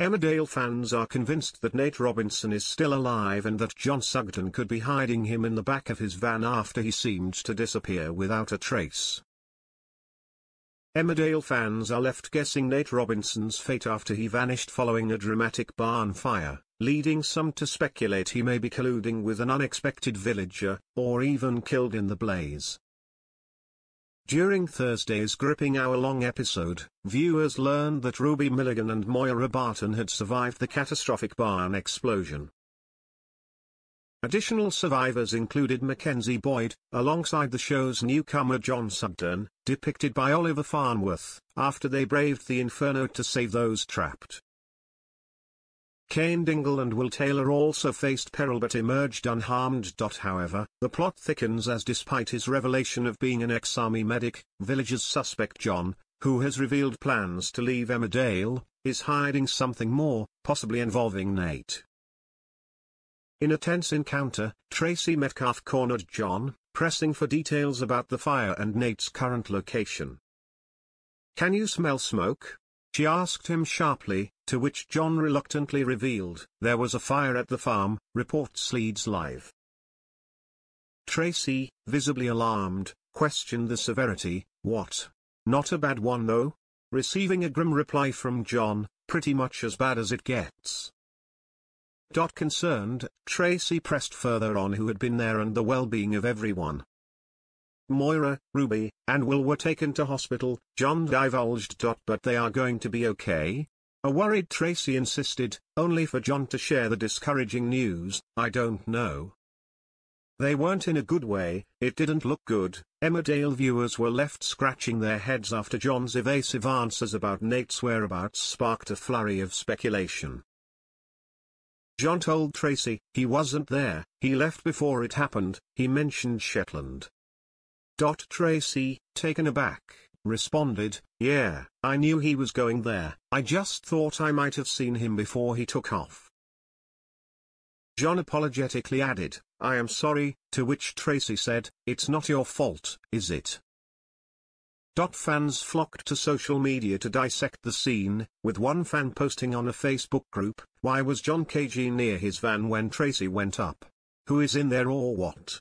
Emmerdale fans are convinced that Nate Robinson is still alive and that John Sugden could be hiding him in the back of his van after he seemed to disappear without a trace. Emmerdale fans are left guessing Nate Robinson's fate after he vanished following a dramatic barn fire, leading some to speculate he may be colluding with an unexpected villager, or even killed in the blaze. During Thursday's gripping hour-long episode, viewers learned that Ruby Milligan and Moira Barton had survived the catastrophic barn explosion. Additional survivors included Mackenzie Boyd, alongside the show's newcomer John Sugden, depicted by Oliver Farnworth, after they braved the inferno to save those trapped. Cain Dingle and Will Taylor also faced peril but emerged unharmed. However, the plot thickens as despite his revelation of being an ex-army medic, Villager's suspect John, who has revealed plans to leave Emmerdale, is hiding something more, possibly involving Nate. In a tense encounter, Tracy Metcalfe cornered John, pressing for details about the fire and Nate's current location. Can you smell smoke? She asked him sharply, to which John reluctantly revealed, there was a fire at the farm, reports Leeds Live. Tracy, visibly alarmed, questioned the severity, what? Not a bad one though? Receiving a grim reply from John, pretty much as bad as it gets. Dot concerned, Tracy pressed further on who had been there and the well-being of everyone. Moira, Ruby, and Will were taken to hospital, John divulged. Dot but they are going to be okay? A worried Tracy insisted, only for John to share the discouraging news, I don't know. They weren't in a good way, it didn't look good, Emmerdale viewers were left scratching their heads after John's evasive answers about Nate's whereabouts sparked a flurry of speculation. John told Tracy, he wasn't there, he left before it happened, he mentioned Shetland. Dot Tracy, taken aback, responded, yeah, I knew he was going there, I just thought I might have seen him before he took off. John apologetically added, I am sorry, to which Tracy said, it's not your fault, is it? Dot Fans flocked to social media to dissect the scene, with one fan posting on a Facebook group, why was John KG near his van when Tracy went up? Who is in there or what?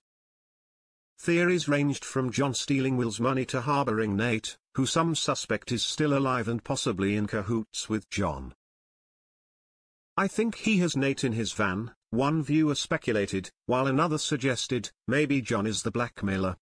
Theories ranged from John stealing Will's money to harboring Nate, who some suspect is still alive and possibly in cahoots with John. I think he has Nate in his van, one viewer speculated, while another suggested, maybe John is the blackmailer,